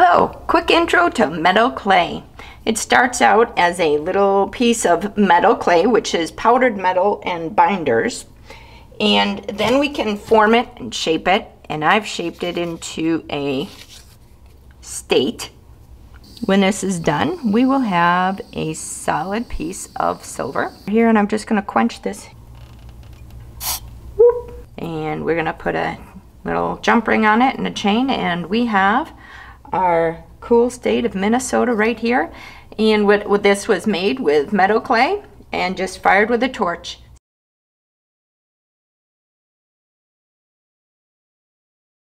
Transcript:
Hello, quick intro to metal clay. It starts out as a little piece of metal clay, which is powdered metal and binders. And then we can form it and shape it. And I've shaped it into a state. When this is done, we will have a solid piece of silver. Here, and I'm just gonna quench this. And we're gonna put a little jump ring on it and a chain, and we have our cool state of Minnesota right here. And what, what this was made with metal clay and just fired with a torch.